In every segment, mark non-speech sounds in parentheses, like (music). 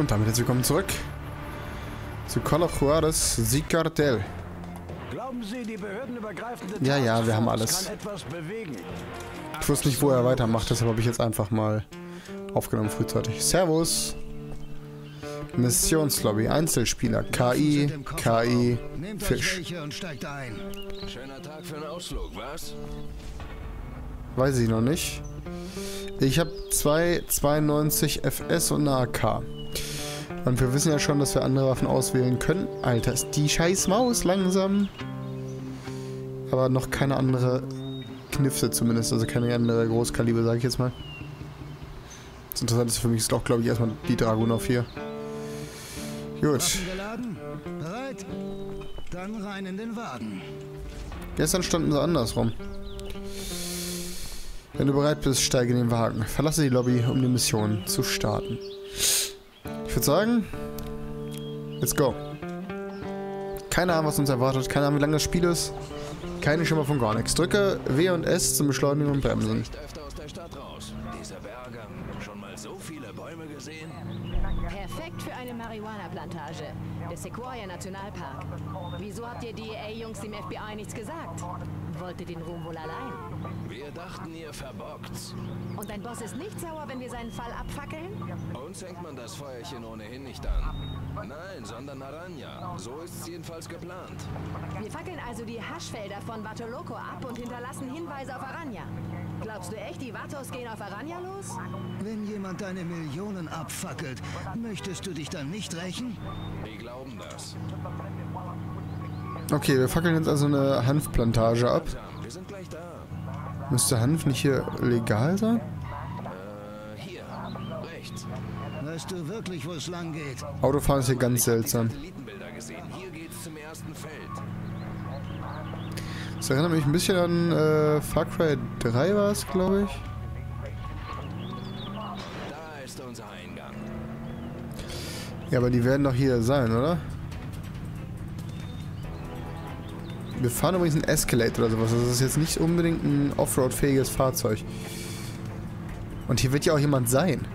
Und damit herzlich willkommen zurück zu Call of Juarez Siegkartell. Glauben Sie, die behördenübergreifende Ja, ja, wir haben alles. Ich wusste nicht, wo er weitermacht, deshalb habe ich jetzt einfach mal aufgenommen frühzeitig. Servus. Missionslobby, Einzelspieler, KI, KI, Fisch. Ausflug, was? Weiß ich noch nicht. Ich habe zwei 92 FS und eine AK. Und wir wissen ja schon, dass wir andere Waffen auswählen können. Alter, ist die scheiß Maus langsam. Aber noch keine andere Knifte zumindest. Also keine andere Großkaliber, sage ich jetzt mal. Das Interessanteste für mich ist auch, glaube ich, erstmal die Dragunov hier. Gut. Bereit? Dann rein in den Wagen. Gestern standen sie andersrum. Wenn du bereit bist, steige in den Wagen. Verlasse die Lobby, um die Mission zu starten. Ich würde sagen, let's go. Keine Ahnung, was uns erwartet. Keine Ahnung, wie lange das Spiel ist. Keine Schimmer von gar nichts. Drücke W und S zum Beschleunigen und Bremsen. Nicht öfter aus der Stadt raus. Diese Berge. Schon mal so viele Bäume gesehen? Perfekt für eine Marihuana-Plantage. Der Sequoia Nationalpark. Wieso habt ihr DEA-Jungs dem FBI nichts gesagt? Wollt ihr den Ruhm wohl allein? Wir dachten, ihr verbockt's. Und dein Boss ist nicht sauer, wenn wir seinen Fall abfackeln? Uns hängt man das Feuerchen ohnehin nicht an. Nein, sondern Aranya. So ist's jedenfalls geplant. Wir fackeln also die Haschfelder von Vatoloco ab und hinterlassen Hinweise auf Aranya. Glaubst du echt, die Vatos gehen auf Aranya los? Wenn jemand deine Millionen abfackelt, möchtest du dich dann nicht rächen? Die glauben das. Okay, wir fackeln jetzt also eine Hanfplantage ab. Wir sind gleich da. Müsste Hanf nicht hier legal sein? Äh, hier. Rechts. Weißt du wirklich, wo es lang geht? Autofahren ist hier ganz seltsam. Das erinnert mich ein bisschen an äh, Far Cry 3 war es, glaube ich. Da ist unser Eingang. Ja, aber die werden doch hier sein, oder? Wir fahren übrigens ein Escalade oder sowas. Das ist jetzt nicht unbedingt ein Offroad-fähiges Fahrzeug. Und hier wird ja auch jemand sein.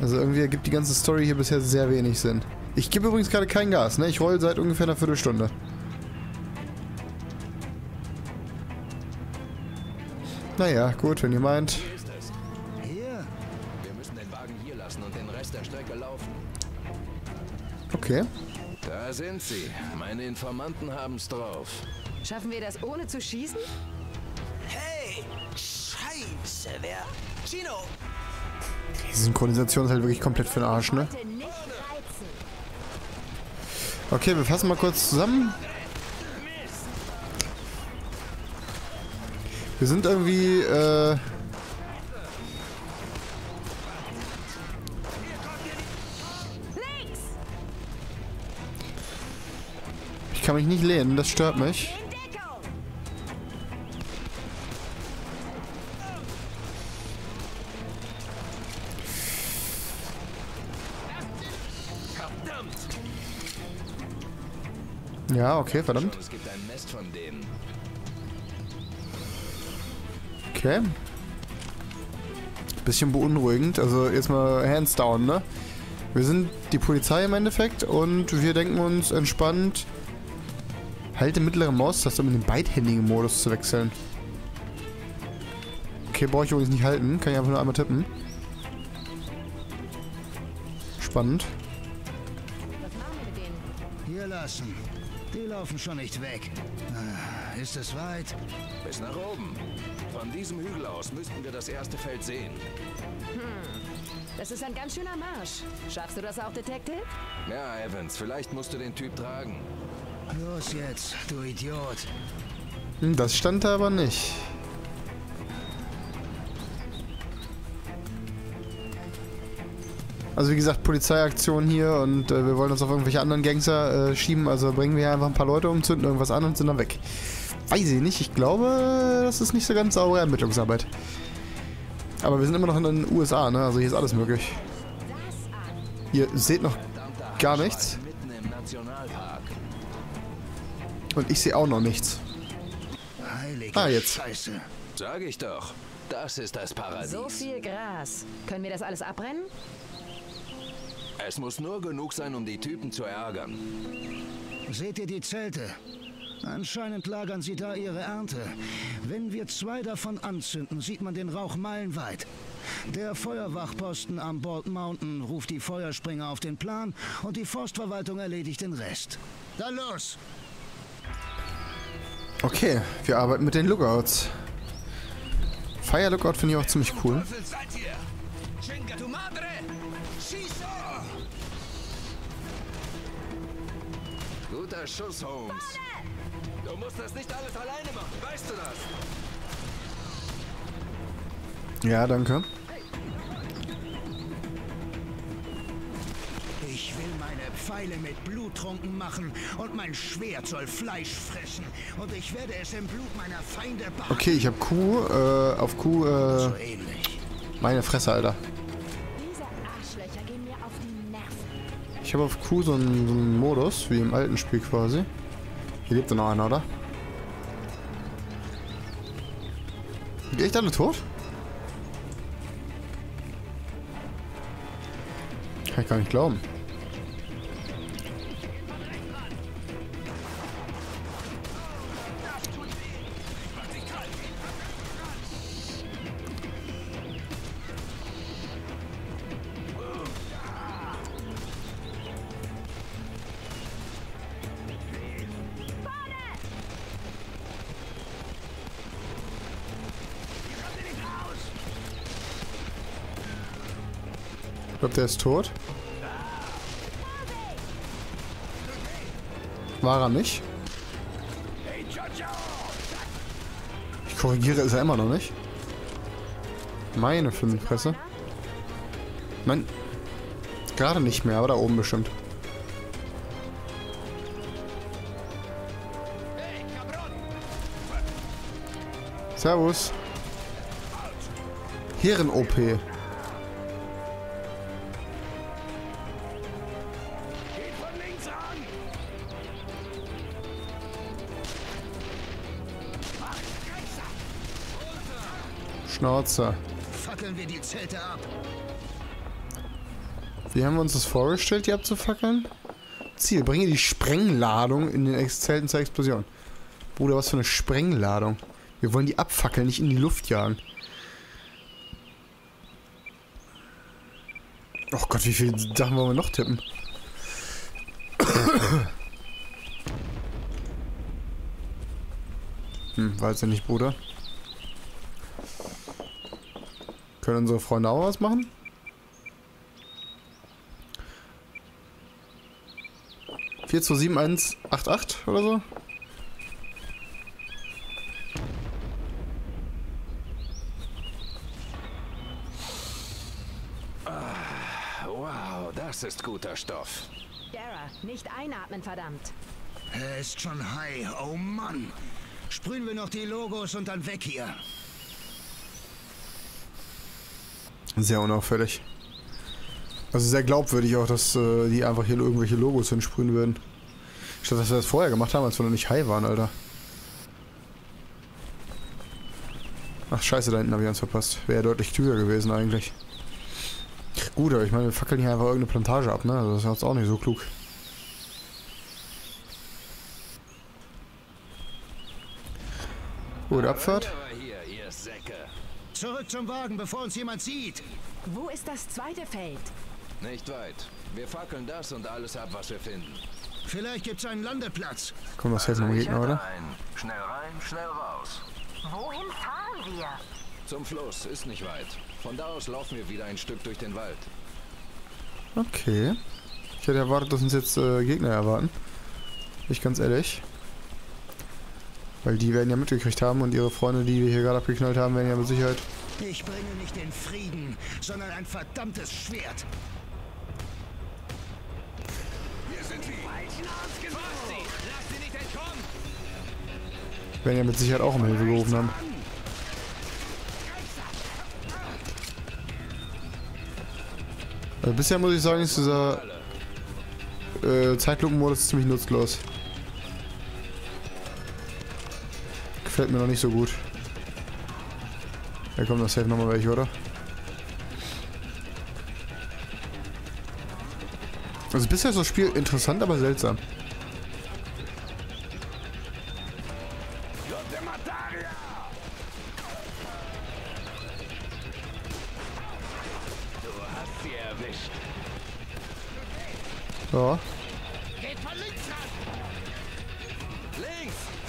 Also irgendwie ergibt die ganze Story hier bisher sehr wenig Sinn. Ich gebe übrigens gerade kein Gas, ne? Ich roll seit ungefähr einer Viertelstunde. Naja, gut, wenn ihr meint. Okay. Da sind sie. Meine Informanten haben's drauf. Schaffen wir das ohne zu schießen? Hey! Scheiße, wer? Chino! Die Synchronisation ist halt wirklich komplett für den Arsch, ne? Okay, wir fassen mal kurz zusammen. Wir sind irgendwie, äh... kann mich nicht lehnen, das stört mich. Ja, okay, verdammt. Okay. Bisschen beunruhigend, also jetzt mal hands down, ne? Wir sind die Polizei im Endeffekt und wir denken uns entspannt, halte mittlere Maustaste, um in den beidhändigen Modus zu wechseln. Okay, brauche ich übrigens nicht halten, kann ich einfach nur einmal tippen. Spannend. Was machen wir mit denen? Hier lassen. Die laufen schon nicht weg. Ah, Ist es weit? Bis nach oben. Von diesem Hügel aus müssten wir das erste Feld sehen. Das ist ein ganz schöner Marsch. Schaffst du das auch, Detective? Ja, Evans, vielleicht musst du den Typ tragen. Los jetzt, du Idiot. Das stand da aber nicht. Also wie gesagt, Polizeiaktion hier und äh, wir wollen uns auf irgendwelche anderen Gangster äh, schieben, also bringen wir hier einfach ein paar Leute um, zünden irgendwas an und sind dann weg. Weiß ich nicht, ich glaube, das ist nicht so ganz saubere Ermittlungsarbeit. Aber wir sind immer noch in den USA, ne? Also hier ist alles möglich. Ihr seht noch Gar nichts? Und ich sehe auch noch nichts. Heilige Ah, jetzt. Scheiße. Sag ich doch. Das ist das Paradies. So viel Gras. Können wir das alles abbrennen? Es muss nur genug sein, um die Typen zu ärgern. Seht ihr die Zelte? Anscheinend lagern sie da ihre Ernte. Wenn wir zwei davon anzünden, sieht man den Rauch meilenweit. Der Feuerwachposten am Bald Mountain ruft die Feuerspringer auf den Plan und die Forstverwaltung erledigt den Rest. Dann los! Okay, wir arbeiten mit den Lookouts. Fire Lookout finde ich auch ziemlich cool. Guter Schuss, Holmes. Du musst das nicht alles alleine machen, weißt du das? Ja, danke. Meine Pfeile mit Blut trunken machen und mein Schwert soll Fleisch fressen. Und ich werde es im Blut meiner Feinde baden. Okay, ich habe Q, äh, auf Q, äh, So ähnlich. meine Fresse, Alter. Diese Arschlöcher gehen mir auf die Nerven. Ich habe auf Q so einen, so einen Modus, wie im alten Spiel quasi. Hier lebt doch noch einer, oder? Sind die echt alle tot? Kann ich gar nicht glauben. Ich glaube, der ist tot. War er nicht? Ich korrigiere, ist er immer noch nicht. Meine Fresse. Nein. Gerade nicht mehr, aber da oben bestimmt. Servus. Herren-OP. Schnauze. Fackeln wir die Zelte ab. Wie haben wir uns das vorgestellt, die abzufackeln? Ziel, bringe die Sprengladung in den Zelten zur Explosion. Bruder, was für eine Sprengladung. Wir wollen die abfackeln, nicht in die Luft jagen. Oh Gott, wie viele Sachen wollen wir noch tippen? Hm, weiß ja nicht, Bruder. Können unsere Freunde auch was machen? Vier zwei sieben eins acht acht oder so? Wow, das ist guter Stoff. Dara, nicht einatmen, verdammt. Er ist schon high. Oh Mann. Sprühen wir noch die Logos und dann weg hier. Sehr unauffällig. Also sehr glaubwürdig auch, dass äh, die einfach hier irgendwelche Logos hinsprühen würden. Statt dass wir das vorher gemacht haben, als wir noch nicht high waren, Alter. Ach scheiße, da hinten habe ich ganz verpasst. Wäre deutlich klüger gewesen eigentlich. Gut, aber ich meine, wir fackeln hier einfach irgendeine Plantage ab, ne? Also das ist jetzt auch nicht so klug. Gut, Abfahrt. Aber hier, ihr Säcke. Zurück zum Wagen, bevor uns jemand sieht. Wo ist das zweite Feld? Nicht weit. Wir fackeln das und alles ab, was wir finden. Vielleicht gibt's einen Landeplatz. Das helfen am ich Gegner, hätte oder? Schnell rein, schnell raus. Wohin fahren wir? Zum Fluss, ist nicht weit. Von da aus laufen wir wieder ein Stück durch den Wald. Okay. Ich hätte erwartet, dass uns jetzt äh, Gegner erwarten. Ich ganz ehrlich. Weil die werden ja mitgekriegt haben und ihre Freunde, die wir hier gerade abgeknallt haben, werden ja mit Sicherheit. Ich bringe nicht den Frieden, sondern ein verdammtes Schwert. werden ja mit Sicherheit auch um Hilfe gerufen haben. Also bisher muss ich sagen, ist dieser äh, Zeitlupenmodus ziemlich nutzlos. Gefällt mir noch nicht so gut. Da kommt noch safe nochmal welche, oder? Also bisher ist das Spiel interessant, aber seltsam. Du hast sie erwischt. Ja. Links!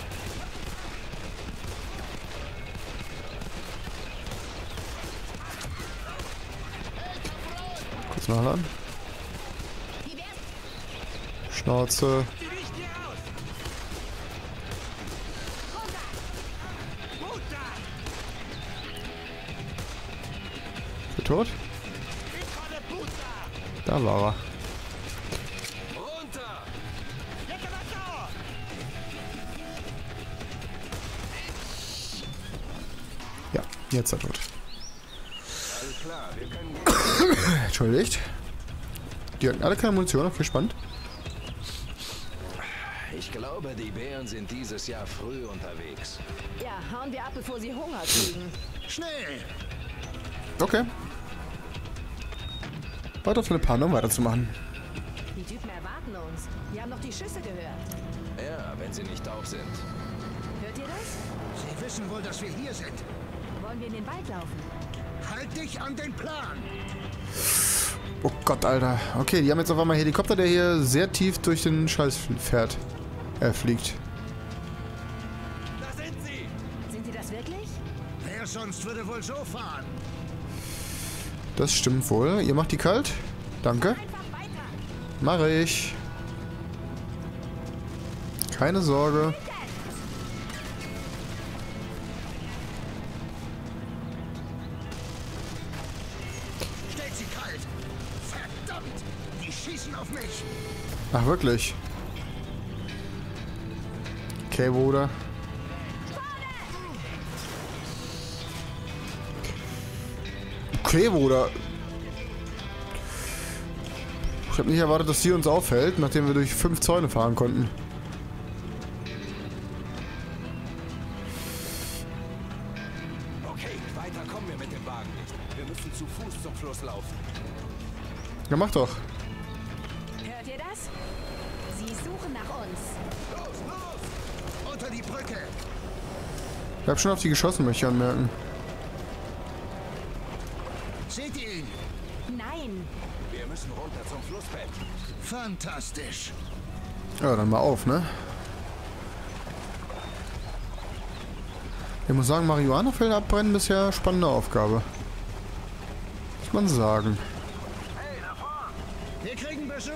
Nachladen. Schnauze. Ist tot? Da war er. Ja, jetzt ist er tot. Alles klar, wir können (laughs) Entschuldigt. Die hatten alle keine Munition, okay, spannend. Ich glaube, die Bären sind dieses Jahr früh unterwegs. Ja, hauen wir ab, bevor sie Hunger kriegen. Schnell! Okay. Weiter auf eine Panne, um weiterzumachen. Die Typen erwarten uns. Wir haben noch die Schüsse gehört. Ja, wenn sie nicht taub sind. Hört ihr das? Sie wissen wohl, dass wir hier sind. Wollen wir in den Wald laufen? Halt dich an den Plan! Oh Gott, Alter. Okay, die haben jetzt auf einmal einen Helikopter, der hier sehr tief durch den Scheiß fährt. Er fliegt. Da sind sie! Sind sie das wirklich? Wer sonst würde wohl so fahren? Das stimmt wohl. Ihr macht die kalt? Danke. Mache ich. Keine Sorge. Ach, wirklich? Okay, Bruder. Okay, Bruder. Ich habe nicht erwartet, dass die uns auffällt, nachdem wir durch fünf Zäune fahren konnten. Okay, weiter kommen wir mit dem Wagen nicht. Wir müssen zu Fuß zum Fluss laufen. Ja, mach doch. Habe schon auf die geschossen, möchte ich anmerken. Seht ihr ihn? Nein! Wir müssen runter zum Flussbett. Fantastisch! Ja, dann mal auf, ne? Ich muss sagen, Marihuanafelder abbrennen bisher spannende Aufgabe. Muss man sagen. Wir kriegen Besuch!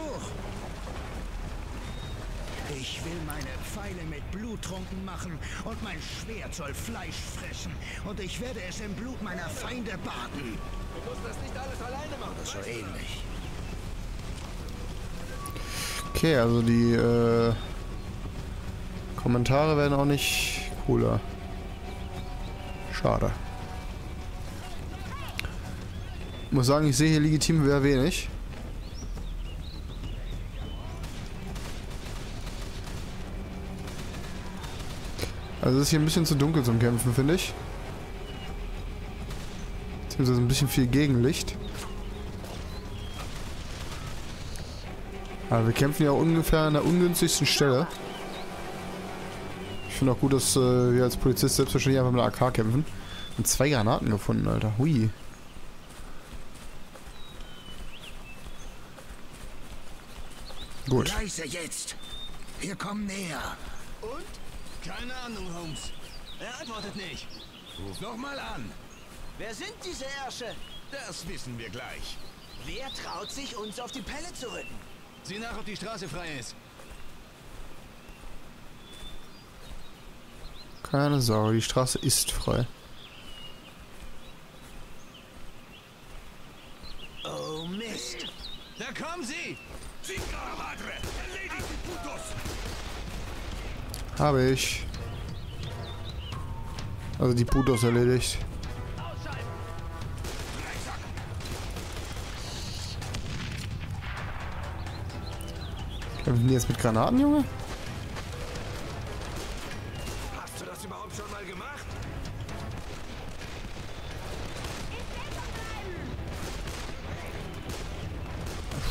Ich will meine Pfeile mit Blut trunken machen und mein Schwert soll Fleisch fressen. Und ich werde es im Blut meiner Feinde baden. Du musst das nicht alles alleine machen. So ähnlich. Okay, also die äh, Kommentare werden auch nicht cooler. Schade. Muss sagen, ich sehe hier legitim sehr wenig. Also es ist hier ein bisschen zu dunkel zum Kämpfen, finde ich. Beziehungsweise ein bisschen viel Gegenlicht. Aber wir kämpfen ja ungefähr an der ungünstigsten Stelle. Ich finde auch gut, dass äh, wir als Polizist selbstverständlich einfach mit einer AK kämpfen. Und zwei Granaten gefunden, Alter. Hui. Gut. Leise jetzt! Wir kommen näher. Und? Keine Ahnung, Holmes. Er antwortet nicht. Ruf noch mal an. Wer sind diese Ärsche? Das wissen wir gleich. Wer traut sich, uns auf die Pelle zu rücken? Sieh nach, ob die Straße frei ist. Keine Sorge, die Straße ist frei. Oh, Mist. Da kommen sie! Erledigt die Putos! Habe ich. Also die Putos erledigt. Kämpfen die jetzt mit Granaten, Junge? Hast du das überhaupt schon mal gemacht?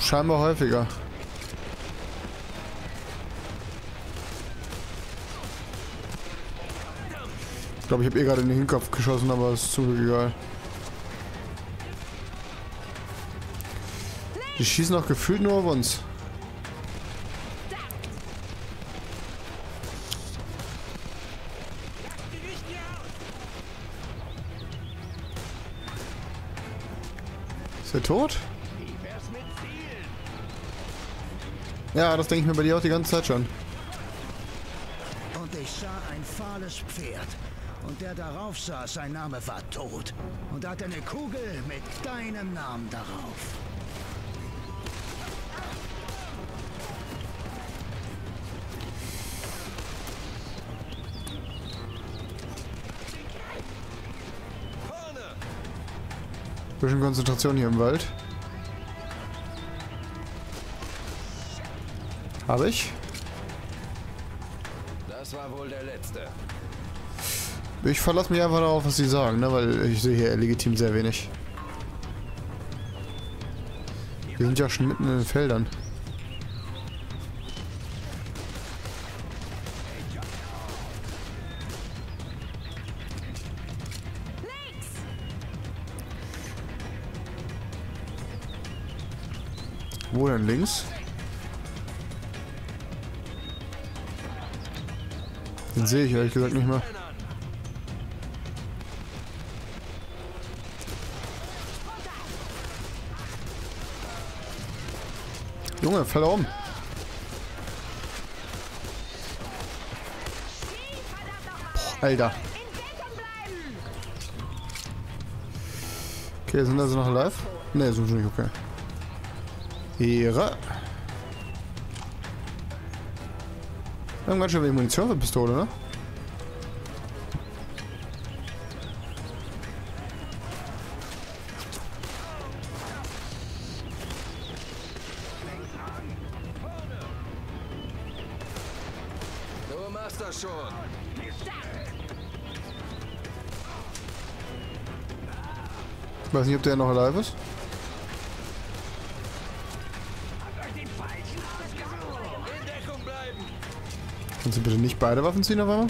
Scheinbar häufiger. Glaube, ich habe ihr gerade in den Hinterkopf geschossen, aber ist Glück egal. Die schießen auch gefühlt nur auf uns. Ist er tot? Ja, das denke ich mir bei dir auch die ganze Zeit schon. Und ich sah ein fahles Pferd. Und der darauf saß, sein Name war tot. Und hatte eine Kugel mit deinem Namen darauf. Bisschen Konzentration hier im Wald. Habe ich. Das war wohl der letzte. Ich verlasse mich einfach darauf, was sie sagen, ne? weil ich sehe hier legitim sehr wenig. Wir sind ja schon mitten in den Feldern. Wo denn links? Den sehe ich ehrlich gesagt nicht mehr. Junge, fall um. Boah, Alter. Okay, sind also noch live? Ne, sind schon nicht okay. Ehre. Wir haben ganz schön wenig Munition für Pistole, ne? Machst das schon. Ich weiß nicht, ob der noch alive ist. Kannst du bitte nicht beide Waffen ziehen auf einmal?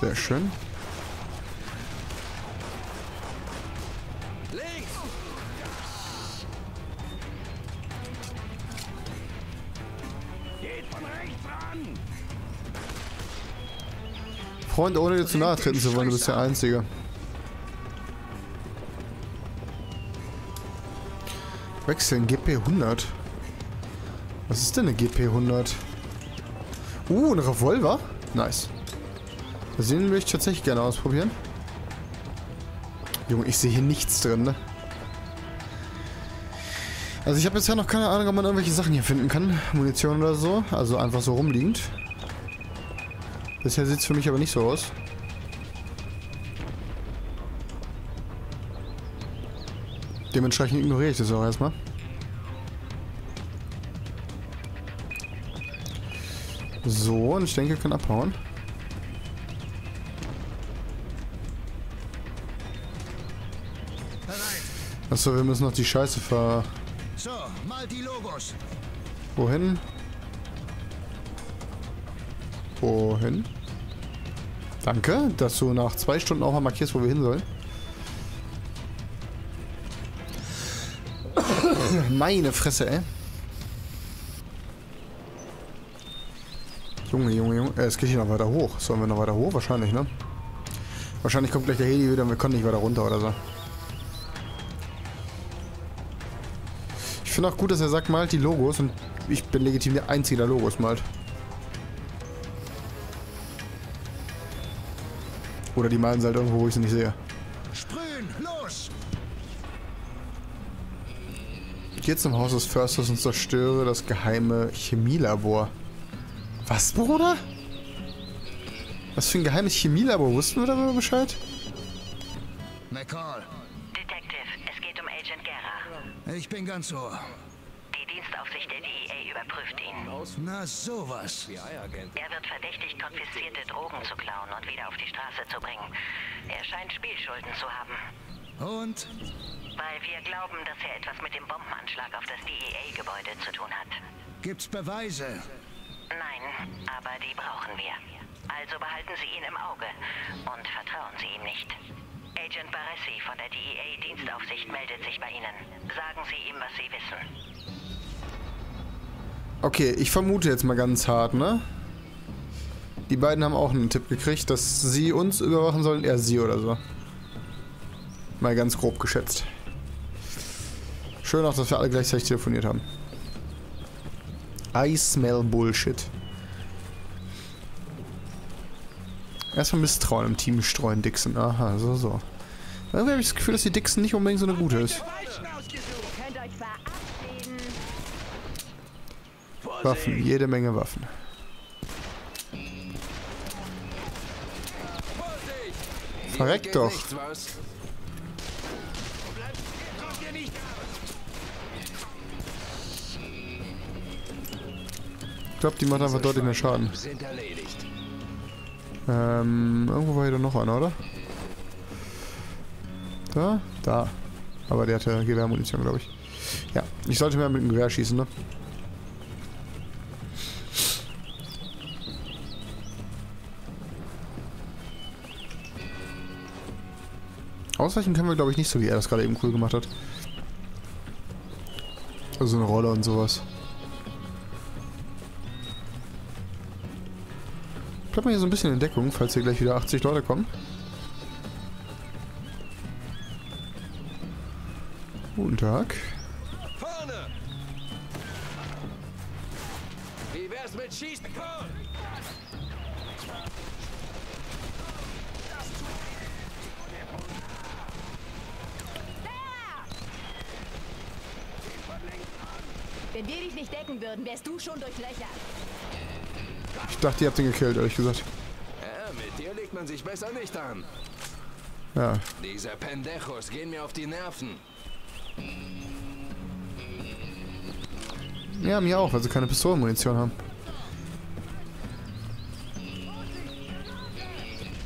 Sehr schön. Freund, ohne dir zu nahe treten zu wollen, du bist der Einzige. Wechseln, GP 100. Was ist denn eine GP 100? Uh, ein Revolver? Nice. Den will ich tatsächlich gerne ausprobieren. Junge, ich sehe hier nichts drin, ne? Also ich habe bisher noch keine Ahnung, ob man irgendwelche Sachen hier finden kann. Munition oder so. Also einfach so rumliegend. Bisher sieht es für mich aber nicht so aus. Dementsprechend ignoriere ich das auch erstmal. So, und ich denke, wir können abhauen. Achso, wir müssen noch die Scheiße ver... So, mal die Logos. Wohin? Wohin? Danke, dass du nach zwei Stunden auch mal markierst, wo wir hin sollen. Meine Fresse, ey. Junge, Junge, Junge. Äh, es geht hier noch weiter hoch. Sollen wir noch weiter hoch? Wahrscheinlich, ne? Wahrscheinlich kommt gleich der Heli wieder und wir können nicht weiter runter oder so. Ich finde auch gut, dass er sagt, malt die Logos und ich bin legitim der Einzige, der Logos malt. Oder die malen sie halt irgendwo, wo ich sie nicht sehe. Sprühen, los! Geh zum Haus des Försters und zerstöre das geheime Chemielabor. Was, Bruder? Was für ein geheimes Chemielabor? Wussten wir darüber Bescheid? McCall, Detective, es geht um Agent Guerra. ich bin ganz ohr. Die Dienstaufsicht der DEA überprüft ihn. Na sowas. Er wird verdächtigt, konfiszierte Drogen zu klauen und wieder auf die Straße zu bringen. Er scheint Spielschulden zu haben. Und? Weil wir glauben, dass er etwas mit dem Bombenanschlag auf das DEA-Gebäude zu tun hat. Gibt's Beweise? Nein, aber die brauchen wir. Also behalten Sie ihn im Auge und vertrauen Sie ihm nicht. Agent Baresi von der DEA Dienstaufsicht meldet sich bei Ihnen. Sagen Sie ihm, was Sie wissen. Okay, ich vermute jetzt mal ganz hart, ne? Die beiden haben auch einen Tipp gekriegt, dass sie uns überwachen sollen, er sie oder so. Mal ganz grob geschätzt. Schön auch, dass wir alle gleichzeitig telefoniert haben. I smell Bullshit. Erstmal Misstrauen im Team streuen, Dixon. Aha, so, so. Irgendwie habe ich das Gefühl, dass die Dixon nicht unbedingt so eine gute ist. Waffen, jede Menge Waffen. Verreckt doch. Ich glaube, die macht einfach deutlich mehr Schaden. Ähm, irgendwo war hier doch noch einer, oder? Da? Da. Aber der hatte Gewehrmunition, glaube ich. Ja, ich sollte mehr mit dem Gewehr schießen, ne? Ausweichen können wir, glaube ich, nicht so, wie er das gerade eben cool gemacht hat. Also so eine Rolle und sowas. Bleibt mal hier so ein bisschen in Deckung, falls hier gleich wieder 80 Leute kommen. Guten Tag. Vorne! Wie wär's mit Schießen? Komm! Wenn wir dich nicht decken würden, wärst du schon durchlöchert. Ich dachte, ihr habt ihn gekillt, ehrlich gesagt. Ja, mit dir legt man sich besser nicht an. Ja, Diese Pendejos gehen mir auf die Nerven. ja mir auch, weil sie keine Pistolenmunition haben.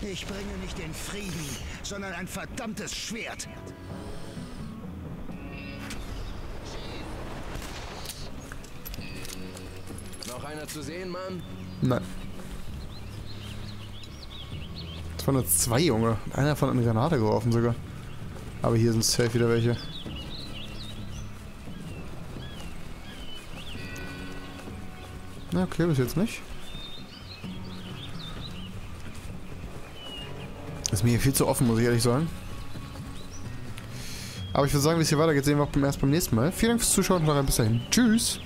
Ich bringe nicht den Frieden, sondern ein verdammtes Schwert. Noch einer zu sehen, Mann? Nein. Das waren jetzt zwei Junge. Einer von einer Granate geworfen sogar. Aber hier sind safe wieder welche. Na, okay, bis jetzt nicht. Ist mir hier viel zu offen, muss ich ehrlich sagen. Aber ich würde sagen, wie es hier weitergeht, sehen wir auch erst beim nächsten Mal. Vielen Dank fürs Zuschauen und noch ein bis dahin. Tschüss!